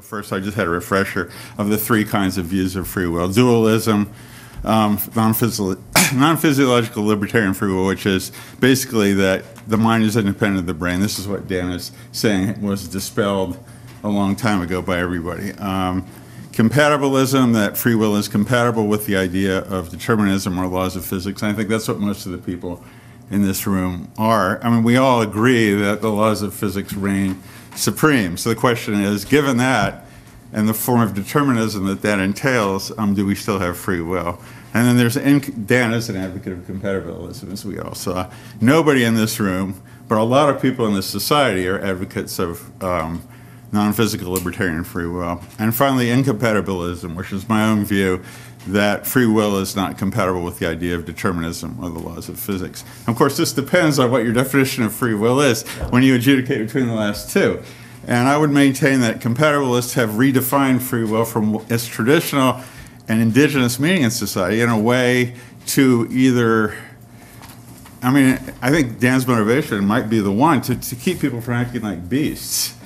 First, I just had a refresher of the three kinds of views of free will dualism, um, non physiological libertarian free will, which is basically that the mind is independent of the brain. This is what Dan is saying was dispelled a long time ago by everybody. Um, compatibilism, that free will is compatible with the idea of determinism or laws of physics. And I think that's what most of the people in this room are. I mean, we all agree that the laws of physics reign supreme. So the question is, given that and the form of determinism that that entails, um, do we still have free will? And then there's, Dan is an advocate of compatibilism, as we all saw. Nobody in this room, but a lot of people in this society are advocates of um, non-physical libertarian free will. And finally, incompatibilism, which is my own view that free will is not compatible with the idea of determinism or the laws of physics. Of course, this depends on what your definition of free will is when you adjudicate between the last two. And I would maintain that compatibilists have redefined free will from its traditional and indigenous meaning in society in a way to either I mean, I think Dan's motivation might be the one to, to keep people from acting like beasts,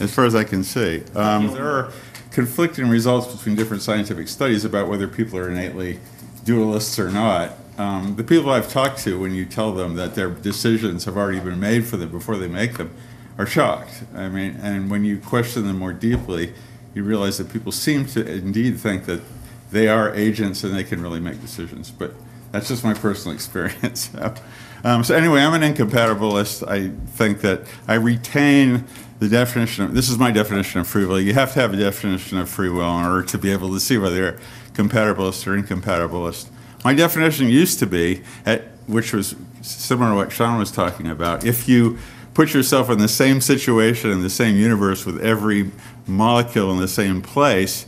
as far as I can see. Um, there are conflicting results between different scientific studies about whether people are innately dualists or not. Um, the people I've talked to, when you tell them that their decisions have already been made for them before they make them, are shocked. I mean, and when you question them more deeply, you realize that people seem to indeed think that they are agents and they can really make decisions. But that's just my personal experience. so, um, so anyway, I'm an incompatibilist. I think that I retain the definition of, this is my definition of free will. You have to have a definition of free will in order to be able to see whether you're compatibilist or incompatibilist. My definition used to be, at, which was similar to what Sean was talking about, if you put yourself in the same situation in the same universe with every molecule in the same place,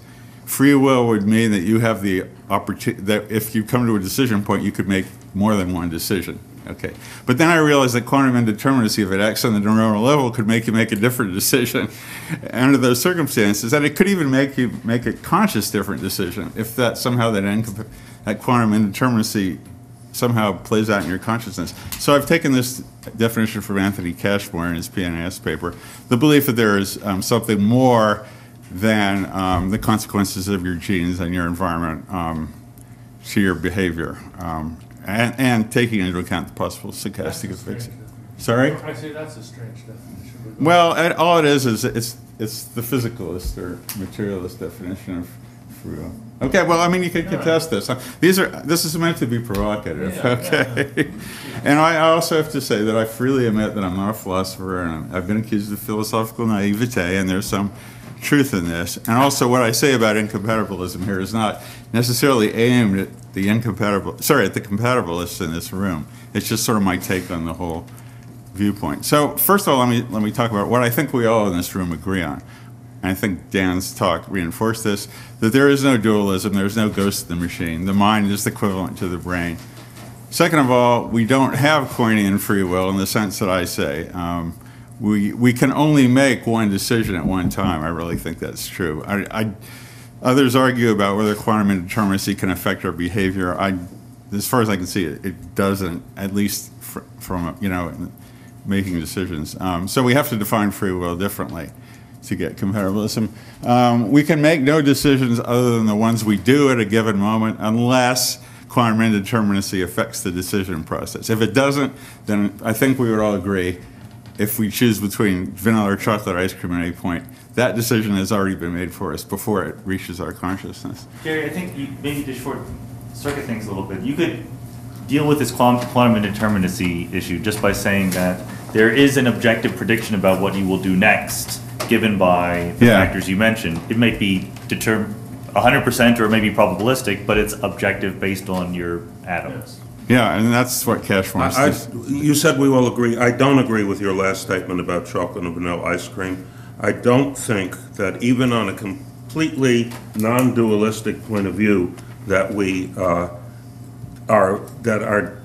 free will would mean that you have the opportunity, that if you come to a decision point, you could make more than one decision. Okay. But then I realized that quantum indeterminacy, if it acts on the neuronal level, could make you make a different decision under those circumstances. And it could even make you make a conscious different decision if that somehow that, that quantum indeterminacy somehow plays out in your consciousness. So I've taken this definition from Anthony Cashmore in his PNAS paper, the belief that there is um, something more than um, the consequences of your genes and your environment um, to your behavior. Um, and, and taking into account the possible stochastic effects. Sorry? I say that's a strange definition. Well, and all it is is it's it's the physicalist or materialist definition of free will. Okay, well, I mean, you could contest this. These are this is meant to be provocative. Yeah, okay, yeah. and I also have to say that I freely admit that I'm not a philosopher, and I've been accused of philosophical naivete, and there's some truth in this. And also, what I say about incompatibilism here is not necessarily aimed at the incompatible, sorry, at the compatibilists in this room. It's just sort of my take on the whole viewpoint. So, first of all, let me let me talk about what I think we all in this room agree on. And I think Dan's talk reinforced this that there is no dualism, there's no ghost in the machine. The mind is equivalent to the brain. Second of all, we don't have Quinian free will in the sense that I say. Um, we, we can only make one decision at one time. I really think that's true. I, I, others argue about whether quantum indeterminacy can affect our behavior. I, as far as I can see, it, it doesn't, at least fr from, you know, making decisions. Um, so we have to define free will differently to get compatibilism. Um, we can make no decisions other than the ones we do at a given moment unless quantum indeterminacy affects the decision process. If it doesn't, then I think we would all agree if we choose between vanilla or chocolate ice cream at any point, that decision has already been made for us before it reaches our consciousness. Jerry, I think you, maybe to short circuit things a little bit, you could deal with this quantum, quantum indeterminacy issue just by saying that there is an objective prediction about what you will do next, given by the Yeah. factors you mentioned. It might be determined 100% or maybe probabilistic, but it's objective based on your atoms. Yeah, and that's what cash wants. I, to- you said we all agree. I don't agree with your last statement about chocolate and vanilla ice cream. I don't think that even on a completely non-dualistic point of view, that we uh, are, that are,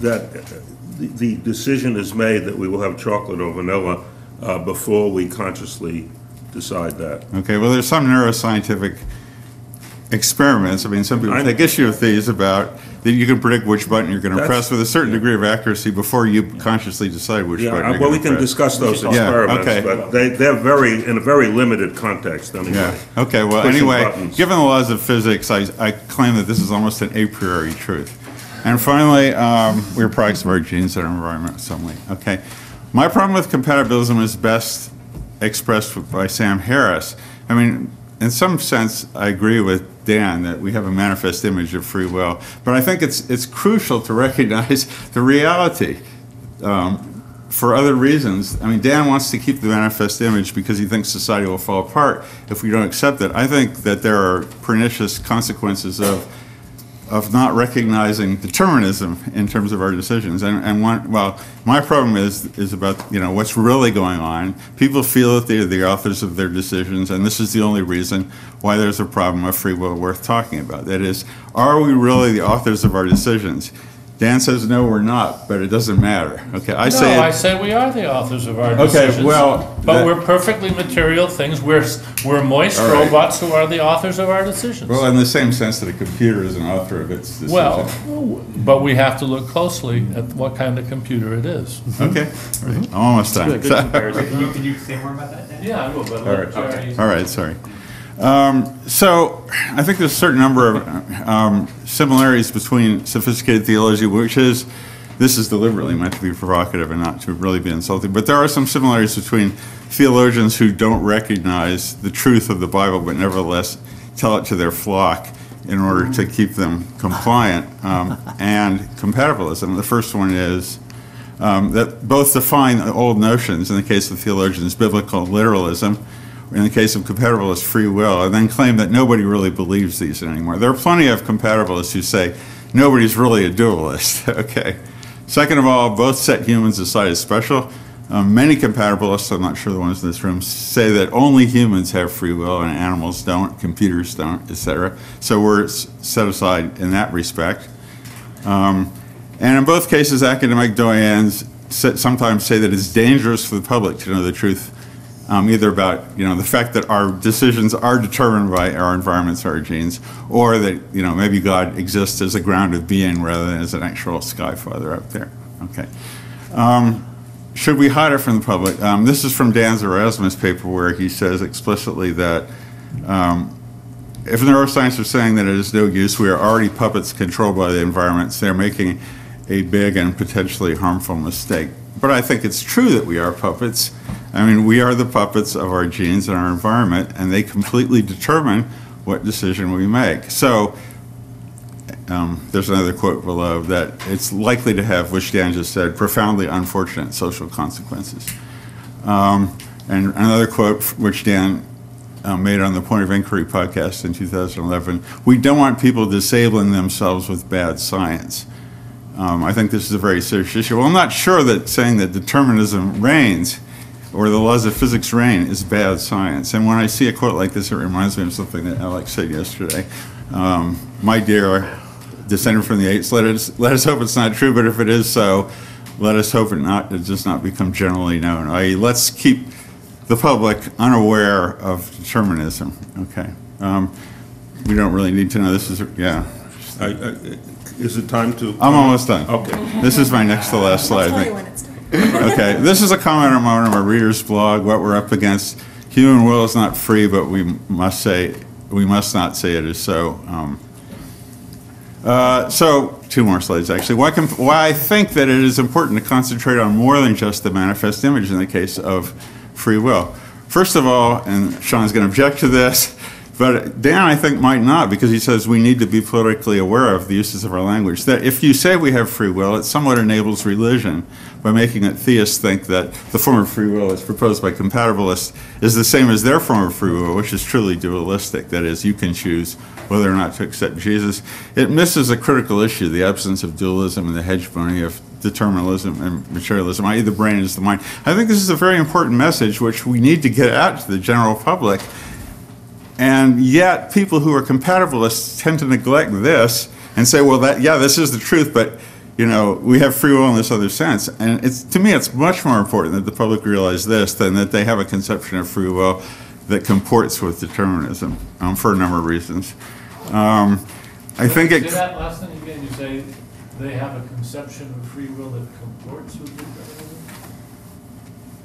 that the- the decision is made that we will have chocolate or vanilla uh, before we consciously decide that. Okay, well, there's some neuroscientific experiments. I mean, some people I- take issue with these about that you can predict which button you're going to That's- press with a certain degree of accuracy before you consciously decide which Yeah, button uh, you're well, going we to can press. discuss those Yeah, experiments, okay. but they, they're very, in a very limited context anyway. Yeah, okay, well, Pushing anyway, buttons. given the laws of physics, I, I claim that this is almost an a priori truth. And finally, um, we're products of our genes and our environment solely, okay? My problem with compatibilism is best expressed by Sam Harris. I mean, in some sense, I agree with Dan that we have a manifest image of free will, but I think it's, it's crucial to recognize the reality um, for other reasons. I mean, Dan wants to keep the manifest image because he thinks society will fall apart if we don't accept it. I think that there are pernicious consequences of of not recognizing determinism in terms of our decisions. And, and one, well, my problem is is about you know what's really going on. People feel that they're the authors of their decisions, and this is the only reason why there's a problem of free will worth talking about. That is, are we really the authors of our decisions? Dan says no, we're not, but it doesn't matter. Okay, I say No, I it- say we are the authors of our Okay, decisions. well, But that- we're perfectly material things. We're, we're moist All right. robots who are the authors of our decisions. Well, in the same sense that a computer is an author of its decision. Well, but we have to look closely at what kind of computer it is. Mm-hmm. Okay, I'm almost done. Good comparison. Can you, can you say more about that, Dan? Yeah, I will, but All let right. Jerry. All right, sorry. Um, So I think there's a certain number of um, similarities between sophisticated theology, which is, this is deliberately meant to be provocative and not to really be insulting, but there are some similarities between theologians who don't recognize the truth of the Bible, but nevertheless tell it to their flock in order to keep them compliant, um, and compatibilism. The first one is um, that both define old notions, in the case of theologians, biblical literalism, in the case of compatibilists, free will, and then claim that nobody really believes these anymore. There are plenty of compatibilists who say nobody's really a dualist, okay? Second of all, both set humans aside as special. Um, many compatibilists, I'm not sure the ones in this room, say that only humans have free will and animals don't, computers don't, etc. So we're set aside in that respect. Um, And in both cases, academic doyens sometimes say that it's dangerous for the public to know the truth, um, either about, you know, the fact that our decisions are determined by our environments, our genes, or that, you know, maybe God exists as a ground of being rather than as an actual sky father up there. Okay. Um, Should we hide it from the public? Um, This is from Dan's Erasmus paper where he says explicitly that if neuroscience are saying that it is no use, we are already puppets controlled by the environments. They're making a big and potentially harmful mistake. But I think it's true that we are puppets. I mean, we are the puppets of our genes and our environment, and they completely determine what decision we make. So um, there's another quote below that it's likely to have, which Dan just said, profoundly unfortunate social consequences. Um, and another quote, which Dan uh, made on the Point of Inquiry podcast in 2011 we don't want people disabling themselves with bad science. Um, I think this is a very serious issue. Well, I'm not sure that saying that determinism reigns or the laws of physics reign is bad science. And when I see a quote like this, it reminds me of something that Alex said yesterday. Um, my dear descendant from the apes, let us, let us hope it's not true, but if it is so, let us hope it not, it does not become generally known. I.e., let's keep the public unaware of determinism, okay? Um, We don't really need to know, this is, yeah. I- I- Is it time to? I'm almost done. Okay. This is my next to last slide. I'll I tell you when it's done. Okay, this is a comment on one of my readers' blog, what we're up against. Human will is not free, but we must say, we must not say it is so. Um, uh, So, two more slides, actually. Why, com- why I think that it is important to concentrate on more than just the manifest image in the case of free will. First of all, and Sean's going to object to this, but Dan, I think, might not, because he says we need to be politically aware of the uses of our language. That if you say we have free will, it somewhat enables religion by making it theists think that the form of free will as proposed by compatibilists is the same as their form of free will, which is truly dualistic. That is, you can choose whether or not to accept Jesus. It misses a critical issue, the absence of dualism and the hegemony of determinism and materialism, i.e. the brain is the mind. I think this is a very important message which we need to get out to the general public. And yet, people who are compatibilists tend to neglect this and say, well, that, yeah, this is the truth, but, you know, we have free will in this other sense. And it's, to me, it's much more important that the public realize this than that they have a conception of free will that comports with determinism um, for a number of reasons. Um, I think Say it, that last thing again, you say they have a conception of free will that comports with determinism?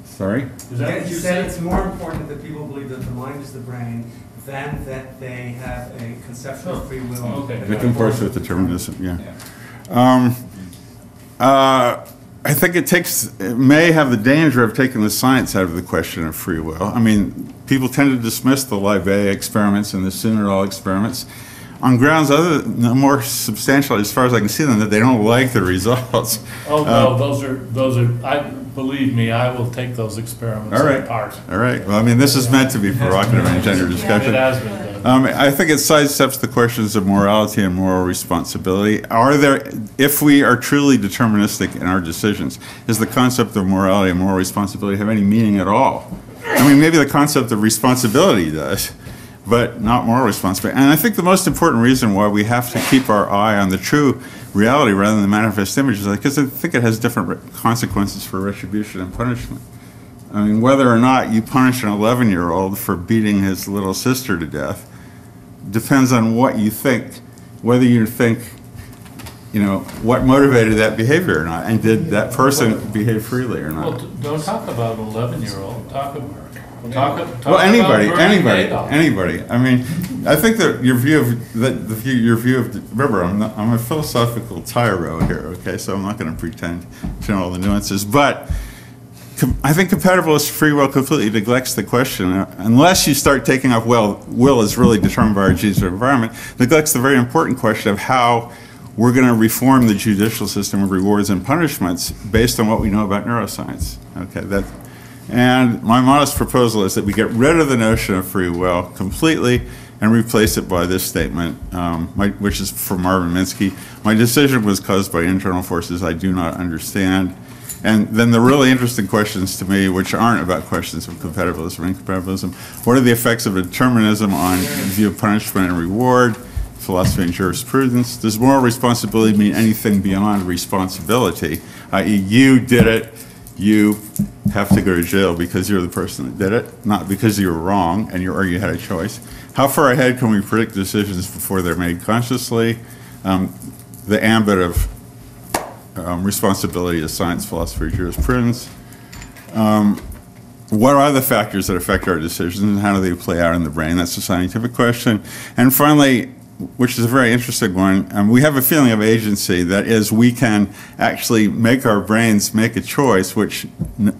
sorry? Is that Yeah, what you you said said? it's more important that people believe that the mind is the brain than that they have a conception of free will. Okay. It comports with determinism, yeah. Um, uh, I think it takes, it may have the danger of taking the science out of the question of free will. I mean, people tend to dismiss the Libet experiments and the Soon et al. experiments on grounds other, no more substantial, as far as I can see them, that they don't like the results. Oh, Uh, no, those are, those are, I, believe me, I will take those experiments All right. apart. All right, well, I mean, this is meant to be provocative and engender It discussion. has been done. Um, I think it sidesteps the questions of morality and moral responsibility. Are there, if we are truly deterministic in our decisions, does the concept of morality and moral responsibility have any meaning at all? I mean, maybe the concept of responsibility does, but not moral responsibility. And I think the most important reason why we have to keep our eye on the true reality rather than the manifest images, because I think it has different consequences for retribution and punishment. I mean, whether or not you punish an 11 year old for beating his little sister to death depends on what you think, whether you think, you know, what motivated that behavior or not, and did that person behave freely or not. Well, don't talk about an eleven-year-old, talk about, talk, talk Well, anybody, anybody, anybody. I mean, I think that your view of, that the view, your view of, remember, I'm not, I'm a philosophical tyro here, okay, so I'm not gonna pretend to know all the nuances, but I think compatibilist free will completely neglects the question, uh, unless you start taking off, well, will is really determined by our genes or environment, neglects the very important question of how we're going to reform the judicial system of rewards and punishments based on what we know about neuroscience. Okay, that, and my modest proposal is that we get rid of the notion of free will completely and replace it by this statement, um, my, which is from Marvin Minsky. My decision was caused by internal forces I do not understand. And then the really interesting questions to me, which aren't about questions of compatibilism and incompatibilism, what are the effects of determinism on view of punishment and reward, philosophy and jurisprudence? Does moral responsibility mean anything beyond responsibility? I.e., you did it, you have to go to jail because you're the person that did it, not because you were wrong and you or you had a choice. How far ahead can we predict decisions before they're made consciously? Um, the ambit of um, responsibility is science, philosophy, jurisprudence. Um, what are the factors that affect our decisions and how do they play out in the brain? That's a scientific question. And finally, which is a very interesting one, um, we have a feeling of agency that is we can actually make our brains make a choice, which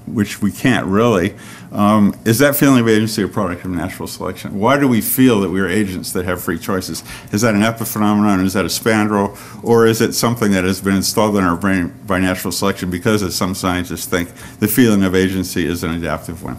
which we can't really. Um, is that feeling of agency a product of natural selection? Why do we feel that we are agents that have free choices? Is that an epiphenomenon? Is that a spandrel? Or is it something that has been installed in our brain by natural selection because, as some scientists think, the feeling of agency is an adaptive one?